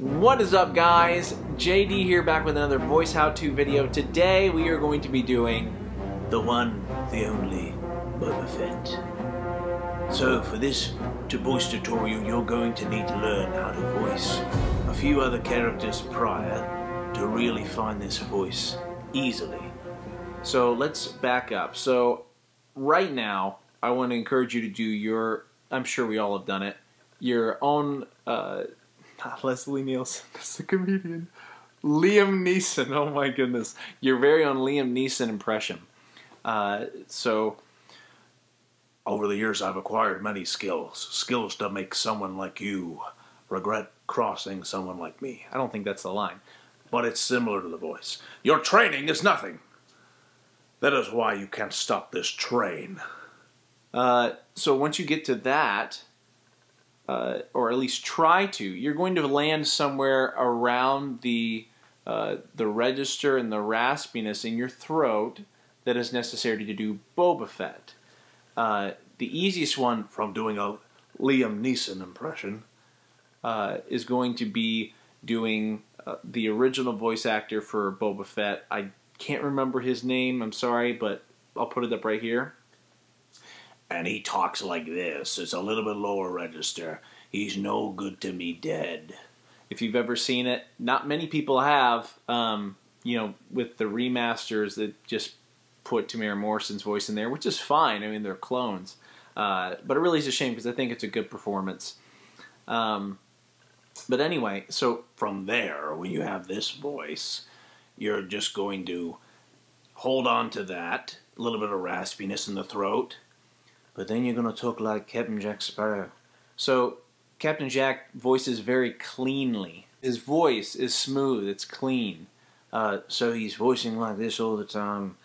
What is up guys? JD here back with another voice how-to video. Today we are going to be doing the one, the only Boba Fett. So for this to voice tutorial you're going to need to learn how to voice a few other characters prior to really find this voice easily. So let's back up. So right now I want to encourage you to do your, I'm sure we all have done it, your own uh, not Leslie Nielsen, that's the comedian. Liam Neeson, oh my goodness. Your very own Liam Neeson impression. Uh, so, over the years I've acquired many skills. Skills to make someone like you regret crossing someone like me. I don't think that's the line. But it's similar to the voice. Your training is nothing. That is why you can't stop this train. Uh, so once you get to that, uh, or at least try to, you're going to land somewhere around the uh, the register and the raspiness in your throat that is necessary to do Boba Fett. Uh, the easiest one from doing a Liam Neeson impression uh, is going to be doing uh, the original voice actor for Boba Fett. I can't remember his name. I'm sorry, but I'll put it up right here and he talks like this. It's a little bit lower register. He's no good to me dead. If you've ever seen it, not many people have. Um, you know, with the remasters that just put Temuera Morrison's voice in there, which is fine. I mean, they're clones. Uh, but it really is a shame because I think it's a good performance. Um, but anyway, so from there, when you have this voice, you're just going to hold on to that, a little bit of raspiness in the throat, but then you're going to talk like Captain Jack Sparrow. So Captain Jack voices very cleanly. His voice is smooth, it's clean. Uh, so he's voicing like this all the time.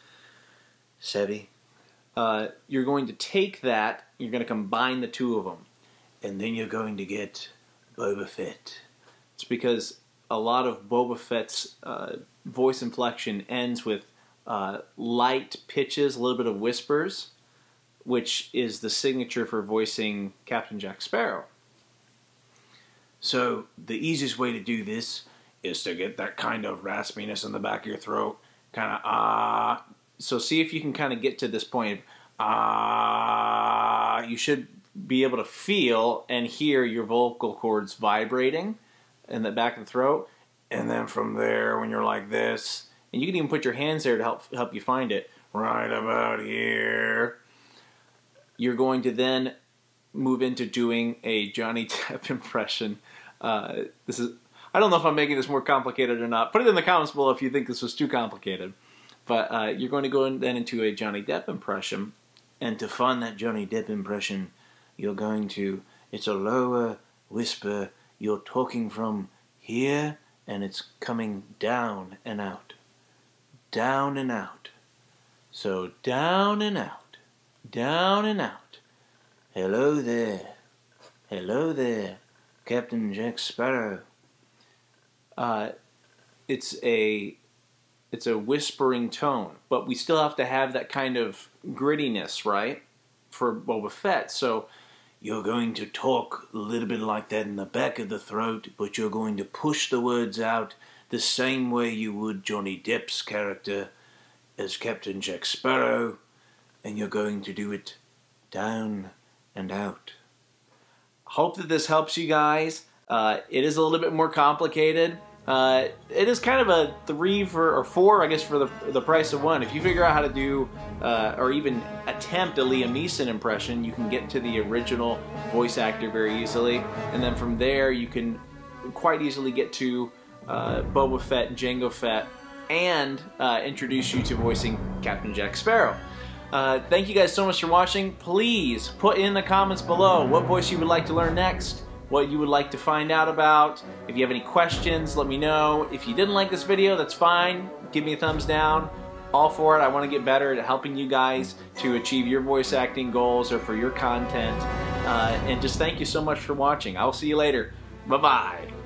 Sebby. Uh, you're going to take that, you're going to combine the two of them. And then you're going to get Boba Fett. It's because a lot of Boba Fett's uh, voice inflection ends with uh, light pitches, a little bit of whispers which is the signature for voicing Captain Jack Sparrow. So the easiest way to do this is to get that kind of raspiness in the back of your throat, kind of ah. So see if you can kind of get to this point ah. You should be able to feel and hear your vocal cords vibrating in the back of the throat, and then from there, when you're like this, and you can even put your hands there to help help you find it. Right about here you're going to then move into doing a Johnny Depp impression. Uh, this is I don't know if I'm making this more complicated or not. Put it in the comments below if you think this was too complicated. But uh, you're going to go in, then into a Johnny Depp impression. And to find that Johnny Depp impression, you're going to, it's a lower whisper. You're talking from here and it's coming down and out. Down and out. So down and out down and out. Hello there. Hello there, Captain Jack Sparrow. Uh, it's a it's a whispering tone, but we still have to have that kind of grittiness, right? For Boba Fett. So you're going to talk a little bit like that in the back of the throat, but you're going to push the words out the same way you would Johnny Depp's character as Captain Jack Sparrow and you're going to do it down and out. Hope that this helps you guys. Uh, it is a little bit more complicated. Uh, it is kind of a three for or four, I guess, for the the price of one. If you figure out how to do uh, or even attempt a Liam Neeson impression, you can get to the original voice actor very easily, and then from there you can quite easily get to uh, Boba Fett, Jango Fett, and uh, introduce you to voicing Captain Jack Sparrow. Uh, thank you guys so much for watching. Please put in the comments below what voice you would like to learn next, what you would like to find out about. If you have any questions, let me know. If you didn't like this video, that's fine. Give me a thumbs down. All for it. I want to get better at helping you guys to achieve your voice acting goals or for your content. Uh, and just thank you so much for watching. I will see you later. Bye-bye.